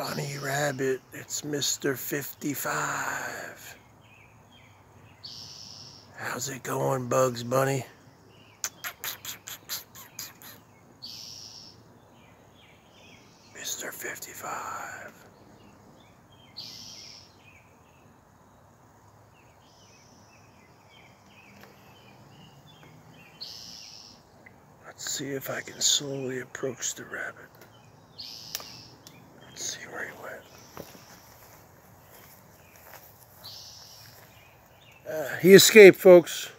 Bunny Rabbit, it's Mr. 55. How's it going, Bugs Bunny? Mr. 55. Let's see if I can slowly approach the rabbit. Let's see where he went. Uh, he escaped, folks.